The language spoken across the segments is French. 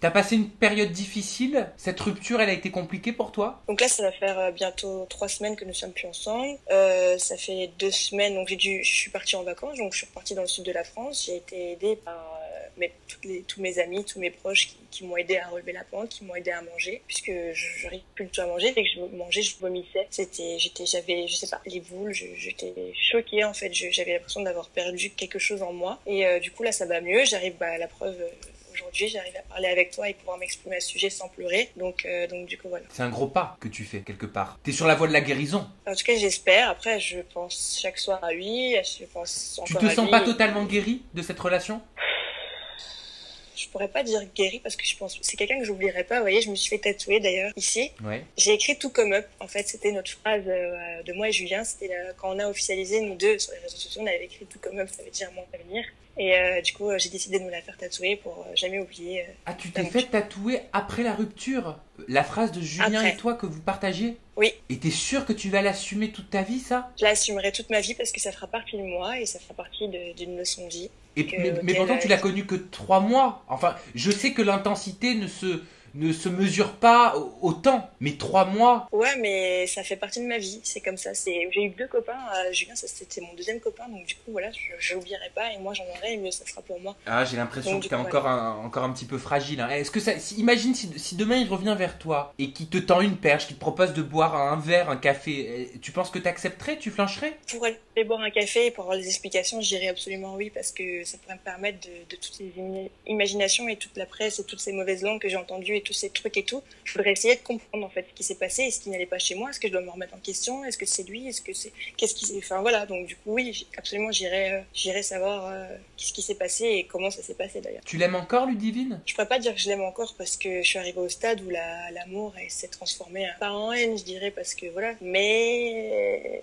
T'as passé une période difficile? Cette rupture, elle a été compliquée pour toi? Donc là, ça va faire euh, bientôt trois semaines que nous sommes plus ensemble. Euh, ça fait deux semaines, donc j'ai dû, je suis partie en vacances, donc je suis repartie dans le sud de la France. J'ai été aidée par euh, les, tous mes amis, tous mes proches qui, m'ont aidé à relever la pente, qui m'ont aidé à manger, puisque je n'arrivais plus du tout à manger. Dès que je mangeais, je vomissais. C'était, j'étais, j'avais, je sais pas, les boules. J'étais choquée en fait. J'avais l'impression d'avoir perdu quelque chose en moi. Et euh, du coup là, ça va mieux. J'arrive bah, à la preuve aujourd'hui, j'arrive à parler avec toi et pouvoir m'exprimer à ce sujet sans pleurer. Donc, euh, donc du coup, voilà. C'est un gros pas que tu fais quelque part. T'es sur la voie de la guérison. En tout cas, j'espère. Après, je pense chaque soir à lui. Je pense encore tu te à sens lui. pas totalement guéri de cette relation? Je pourrais pas dire guéri parce que je pense c'est quelqu'un que j'oublierai pas. Vous voyez, je me suis fait tatouer d'ailleurs ici. Ouais. J'ai écrit tout comme up. En fait, c'était notre phrase euh, de moi et Julien. C'était la- quand on a officialisé nous deux sur les réseaux sociaux, on avait écrit tout comme up. Ça veut dire mon avenir. Et euh, du coup, euh, j'ai décidé de nous la faire tatouer pour euh, jamais oublier. Ah, tu t'es fait tatouer après la rupture La phrase de Julien Après. et toi que vous partagez Oui. Et t'es sûr que tu vas l'assumer toute ta vie, ça? Je l'assumerai toute ma vie parce que ça fera partie de moi et ça fera partie d'une leçon de vie. et, Que- Mais, mais pourtant, tu l'as connu que trois mois. Enfin, je sais que l'intensité ne se, ne se mesure pas au- autant, mais trois mois. Ouais, mais ça fait partie de ma vie. C'est comme ça. C'est j'ai eu deux copains. euh, Julien, ça c'était mon deuxième copain, donc du coup voilà, je, l'oublierai pas et moi j'en aurai et mieux ça sera pour moi. Ah, j'ai l'impression Donc, que t'es coup, encore un, encore un petit peu fragile. hein. Est-ce que ça, si- imagine si, si demain il revient vers toi et qu'il te tend une perche, qu'il te propose de boire un verre, un café, eh, tu penses que t'accepterais, tu flancherais? Pour aller boire un café et pour avoir des explications, je dirais absolument oui parce que ça pourrait me permettre de, de toutes ces imaginations et toute la presse et toutes ces mauvaises langues que j'ai entendues tous ces trucs et tout. Je voudrais essayer de comprendre en fait ce qui s'est passé et ce qui n'allait pas chez moi? Est-ce que je dois me remettre en question? Est-ce que c'est lui? Est-ce que c'est qu'est-ce qui Enfin voilà. Donc du coup oui, absolument j'irai euh, j'irai savoir euh, ce qui s'est passé et comment ça s'est passé d'ailleurs. Tu l'aimes encore, Ludivine? Je pourrais pas dire que je l'aime encore parce que je suis arrivée au stade où la- l'amour s'est transformé pas en haine, je dirais, parce que voilà. Mais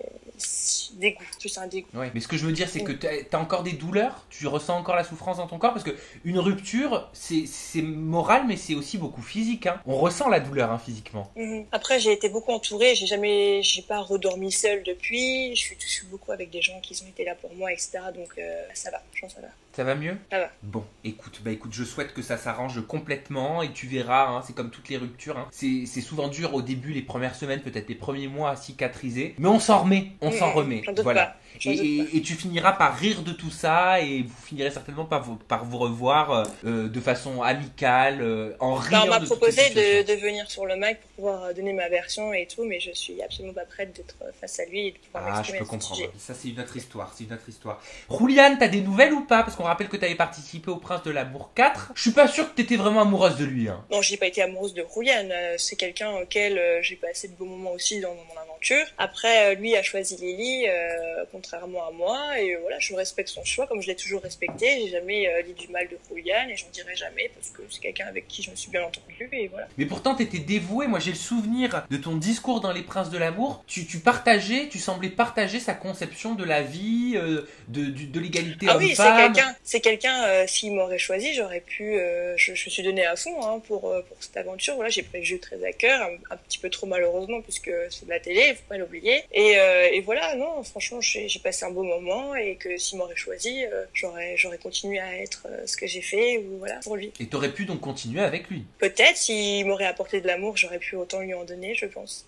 dégoût, plus un dégoût. Ouais. Mais ce que je veux dire, c'est que t'as t'as encore des douleurs, tu ressens encore la souffrance dans ton corps, parce que une rupture, c'est moral, mais c'est aussi beaucoup physique. hein. On ressent la douleur hein, physiquement. Mhm. Après, j'ai été beaucoup entourée. J'ai jamais, j'ai pas redormi seule depuis. Je suis, je suis beaucoup avec des gens qui ont été là pour moi, etc. Donc euh, ça va, je pense que ça va. Ça va mieux? Ça va. Bon, écoute, bah écoute, je souhaite que ça s'arrange complètement et tu verras, hein, c'est comme toutes les ruptures, hein. c'est souvent dur au début, les premières semaines, peut-être les premiers mois à cicatriser, mais on s'en remet, on s'en remet, doute voilà. pas. Et, doute et- pas. et tu finiras par rire de tout ça et vous finirez certainement par vous, par vous revoir euh, euh, de façon amicale, euh, en Bah, riant on m'a proposé de, venir sur le mic pour pouvoir donner ma version et tout, mais je suis absolument pas prête d'être face à lui et de pouvoir Ah, je peux comprendre. sujet. Ça, c'est une autre histoire. C'est une autre histoire. Rouliane, t'as des nouvelles ou pas? Parce qu'on rappelle que t'avais participé au Prince de l'amour 4. Je suis pas sûr que t'étais vraiment amoureuse de lui. Hein. Non, j'ai pas été amoureuse de Rouliane. C'est quelqu'un auquel j'ai passé de beaux moments aussi dans mon aventure. Après, lui a choisi Lily, euh, contrairement à moi. Et euh, voilà, je respecte son choix comme je l'ai toujours respecté. J'ai jamais euh, dit du mal de Rouliane et j'en dirai jamais parce que c'est quelqu'un avec qui je me suis bien entendue. Et voilà. Mais pourtant, t'étais dévouée. Moi, j'ai le souvenir de ton discours dans Les Princes de l'amour. Tu, tu partageais, tu semblais partager sa conception de la vie, euh, de, du- de l'égalité Ah oui, c'est quelqu'un. C'est quelqu'un. S'il m'aurait choisi, j'aurais pu. je, me suis donné à fond hein, pour pour cette aventure. Voilà, j'ai pris le jeu très à cœur, un, un petit peu trop malheureusement puisque c'est de la télé, faut pas l'oublier. Et, et voilà, non, franchement, j'ai j'ai passé un beau moment et que s'il m'aurait choisi, euh, j'aurais j'aurais continué à être euh, ce que j'ai fait ou voilà pour lui. Et t'aurais pu donc continuer avec lui? Peut-être s'il m'aurait apporté de l'amour, j'aurais pu autant lui en donner, je pense.